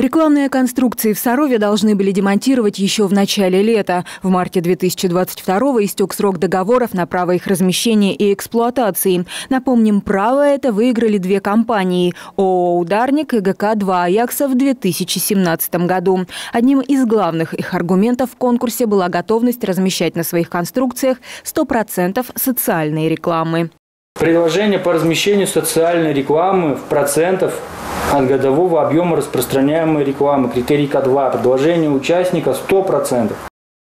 Рекламные конструкции в Сарове должны были демонтировать еще в начале лета. В марте 2022 истек срок договоров на право их размещения и эксплуатации. Напомним, право это выиграли две компании – ООО «Ударник» и ГК-2 «Аякса» в 2017 году. Одним из главных их аргументов в конкурсе была готовность размещать на своих конструкциях 100% социальной рекламы. Предложение по размещению социальной рекламы в процентов от годового объема распространяемой рекламы. Критерий К2. Предложение участника 100%.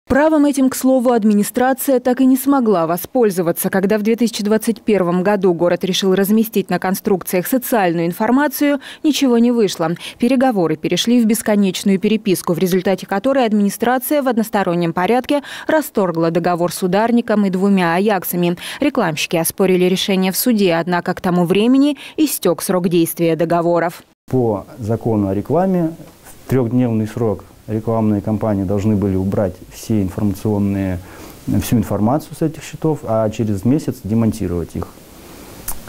Правом этим, к слову, администрация так и не смогла воспользоваться, когда в 2021 году город решил разместить на конструкциях социальную информацию, ничего не вышло. Переговоры перешли в бесконечную переписку, в результате которой администрация в одностороннем порядке расторгла договор с ударником и двумя аяксами. Рекламщики оспорили решение в суде, однако к тому времени истек срок действия договоров. По закону о рекламе трехдневный срок рекламные кампании должны были убрать все информационные, всю информацию с этих счетов, а через месяц демонтировать их,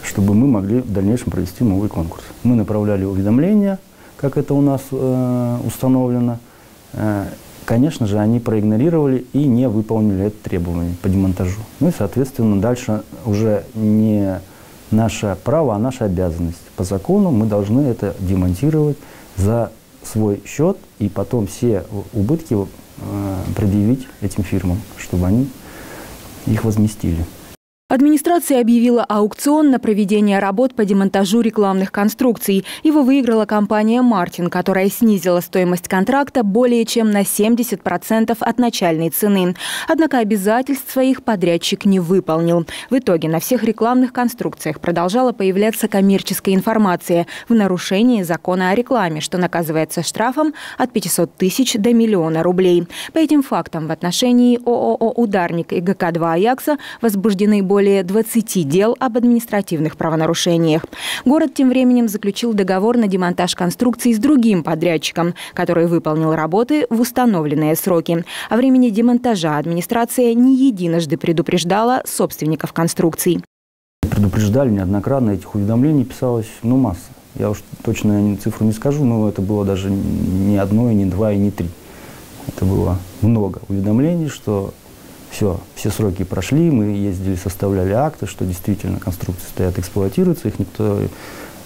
чтобы мы могли в дальнейшем провести новый конкурс. Мы направляли уведомления, как это у нас э, установлено. Э, конечно же, они проигнорировали и не выполнили это требование по демонтажу. Ну и, соответственно, дальше уже не наше право, а наша обязанность. По закону мы должны это демонтировать за свой счет и потом все убытки э, предъявить этим фирмам, чтобы они их возместили. Администрация объявила аукцион на проведение работ по демонтажу рекламных конструкций. Его выиграла компания «Мартин», которая снизила стоимость контракта более чем на 70% от начальной цены. Однако обязательств своих подрядчик не выполнил. В итоге на всех рекламных конструкциях продолжала появляться коммерческая информация в нарушении закона о рекламе, что наказывается штрафом от 500 тысяч до миллиона рублей. По этим фактам в отношении ООО «Ударник» и ГК-2 «Аякса» возбуждены более более 20 дел об административных правонарушениях. Город тем временем заключил договор на демонтаж конструкции с другим подрядчиком, который выполнил работы в установленные сроки. О времени демонтажа администрация не единожды предупреждала собственников конструкций. Предупреждали неоднократно, этих уведомлений писалось ну, масса. Я уж точно цифру не скажу, но это было даже не одно, и не два, и не три. Это было много уведомлений, что все, все сроки прошли, мы ездили, составляли акты, что действительно конструкции стоят, эксплуатируются, их никто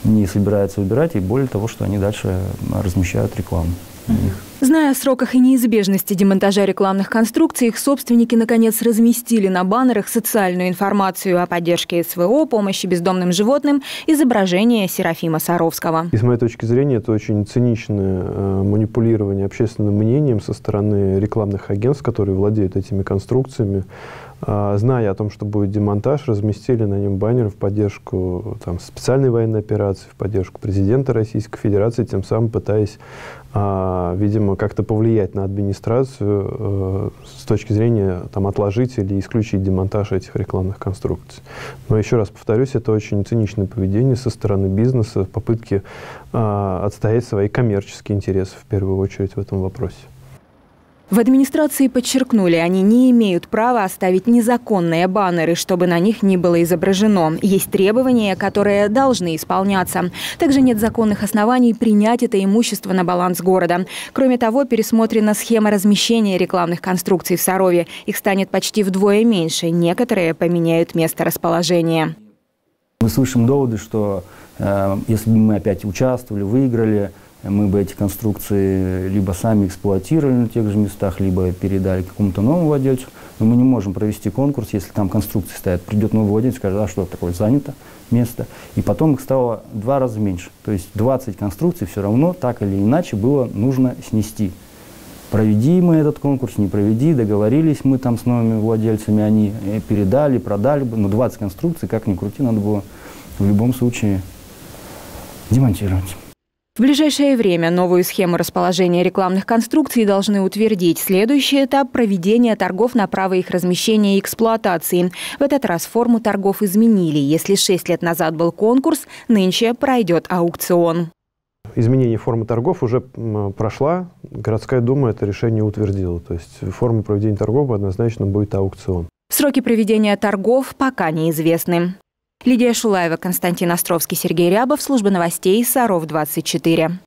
не собирается убирать, и более того, что они дальше размещают рекламу. Зная о сроках и неизбежности демонтажа рекламных конструкций, их собственники наконец разместили на баннерах социальную информацию о поддержке СВО, помощи бездомным животным, изображение Серафима Саровского. И с моей точки зрения, это очень циничное э, манипулирование общественным мнением со стороны рекламных агентств, которые владеют этими конструкциями. А, зная о том, что будет демонтаж, разместили на нем баннер в поддержку там, специальной военной операции, в поддержку президента Российской Федерации, тем самым пытаясь, а, как-то повлиять на администрацию э, с точки зрения там, отложить или исключить демонтаж этих рекламных конструкций. Но еще раз повторюсь, это очень циничное поведение со стороны бизнеса, попытки а, отстоять свои коммерческие интересы в первую очередь в этом вопросе. В администрации подчеркнули, они не имеют права оставить незаконные баннеры, чтобы на них не было изображено. Есть требования, которые должны исполняться. Также нет законных оснований принять это имущество на баланс города. Кроме того, пересмотрена схема размещения рекламных конструкций в Сарове. Их станет почти вдвое меньше. Некоторые поменяют место расположения. Мы слышим доводы, что э, если бы мы опять участвовали, выиграли, мы бы эти конструкции либо сами эксплуатировали на тех же местах, либо передали какому-то новому владельцу. Но мы не можем провести конкурс, если там конструкции стоят. Придет новый владелец, скажет, а что такое, занято место. И потом их стало два раза меньше. То есть 20 конструкций все равно так или иначе было нужно снести. Проведи мы этот конкурс, не проведи, договорились мы там с новыми владельцами, они э, передали, продали бы. Но 20 конструкций, как ни крути, надо было в любом случае демонтировать. В ближайшее время новую схему расположения рекламных конструкций должны утвердить. Следующий этап – проведения торгов на право их размещения и эксплуатации. В этот раз форму торгов изменили. Если шесть лет назад был конкурс, нынче пройдет аукцион. Изменение формы торгов уже прошла. Городская дума это решение утвердила. То есть форма проведения торгов однозначно будет аукцион. Сроки проведения торгов пока неизвестны. Лидия Шулаева, Константин Островский, Сергей Рябов. Служба новостей Саров 24.